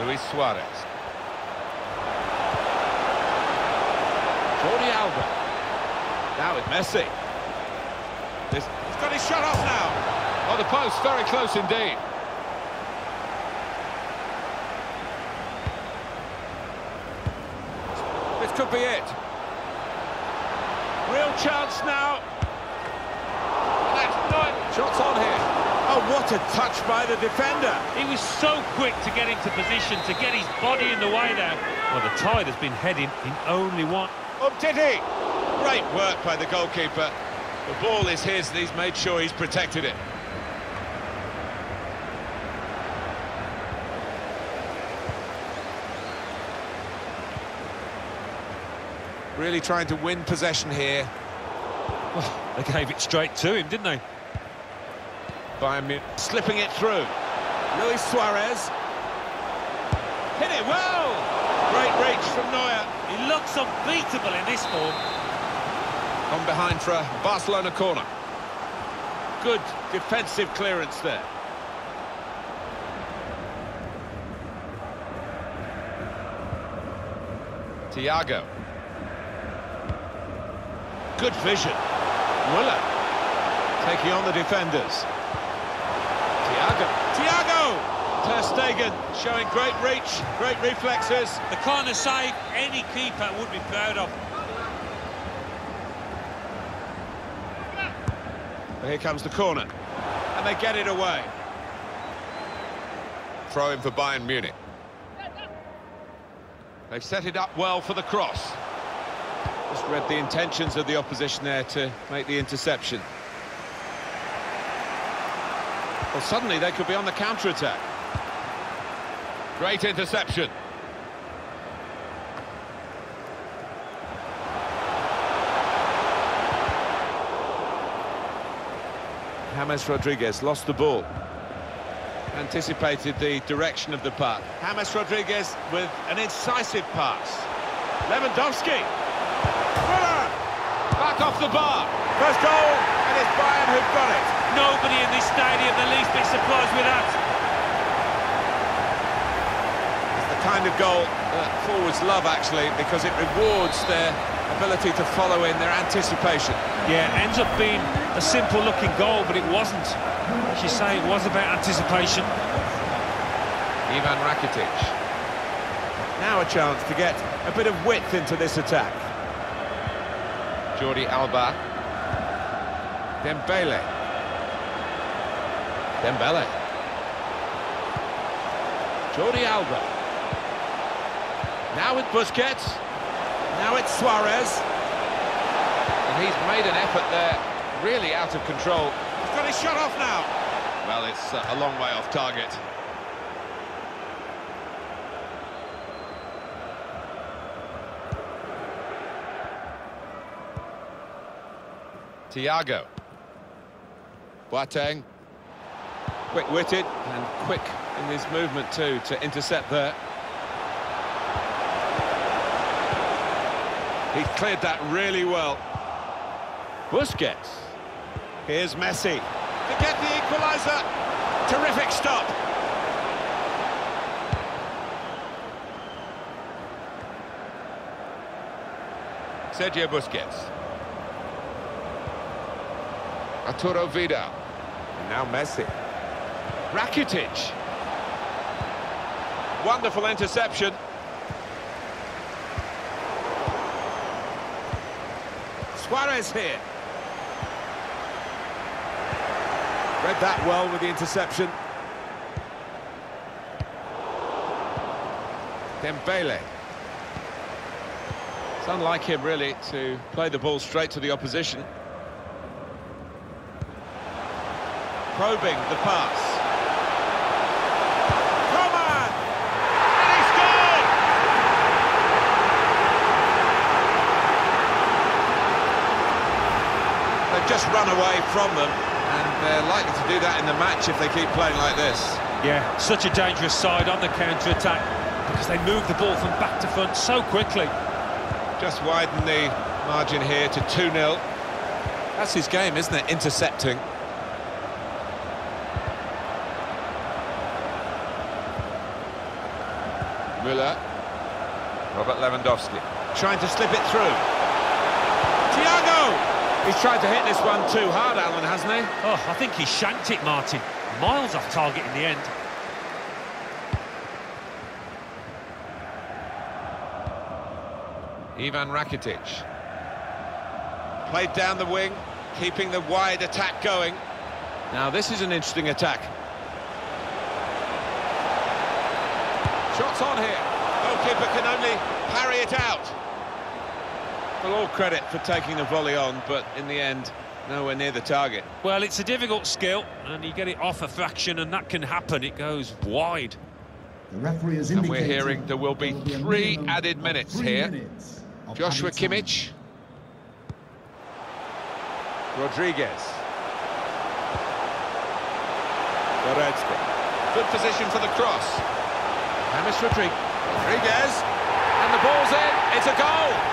Luis Suarez. Jordi Alba. Now with Messi. This, he's got his shot off now. On the post, very close indeed. This could be it. Real chance now. Shots on here. Oh, what a touch by the defender. He was so quick to get into position, to get his body in the way there. Well, the tide has been heading in only one. Umtiti. Great work by the goalkeeper. The ball is his and he's made sure he's protected it. Really trying to win possession here. Well, they gave it straight to him, didn't they? Bayern Munich slipping it through. Luis Suarez. Hit it well! Great reach from Neuer. He looks unbeatable in this form. On behind for a Barcelona corner. Good defensive clearance there. Thiago. Good vision. Muller taking on the defenders. Thiago. Thiago! Ter Stegen showing great reach, great reflexes. The of save any keeper would be proud of. Here comes the corner. And they get it away. Throw in for Bayern Munich. They've set it up well for the cross. Just read the intentions of the opposition there to make the interception. Well, suddenly they could be on the counter-attack. Great interception. James Rodriguez lost the ball. Anticipated the direction of the pass. James Rodriguez with an incisive pass. Lewandowski. Back off the bar. First goal, Bayern who've got it. Nobody in this stadium the least bit surprised with that. It's the kind of goal that forwards love, actually, because it rewards their ability to follow in their anticipation. Yeah, ends up being a simple-looking goal, but it wasn't. As you say, it was about anticipation. Ivan Rakitic. Now a chance to get a bit of width into this attack. Jordi Alba. Dembele. Dembele. Jordi Alba. Now with Busquets. Now it's Suarez. And he's made an effort there, really out of control. He's got his shot off now. Well, it's uh, a long way off target. Thiago. Boateng. Quick-witted and quick in his movement too to intercept there. He cleared that really well. Busquets. Here's Messi to get the equaliser. Terrific stop. Sergio Busquets. Arturo Vidal. And now Messi. Rakitic. Wonderful interception. Suarez here. Read that well with the interception. Dembele. It's unlike him, really, to play the ball straight to the opposition. Probing the pass. Coman! And he scored! They've just run away from them, and they're likely to do that in the match if they keep playing like this. Yeah, such a dangerous side on the counter-attack because they move the ball from back to front so quickly. Just widen the margin here to 2-0. That's his game, isn't it? Intercepting. Müller. Robert Lewandowski. Trying to slip it through. Thiago! He's tried to hit this one too hard, Alan, hasn't he? Oh, I think he shanked it, Martin. Miles off target in the end. Ivan Rakitic. Played down the wing, keeping the wide attack going. Now this is an interesting attack. Shots on here. Goalkeeper can only parry it out. Well, all credit for taking the volley on, but in the end, nowhere near the target. Well, it's a difficult skill, and you get it off a fraction, and that can happen. It goes wide. The referee has And we're hearing there will be there will be three added minutes three here. minutes Joshua. Kimmich. Rodriguez. Goretzka. Good position for the cross. James Rodriguez. Rodriguez. And the ball's in. It's a goal.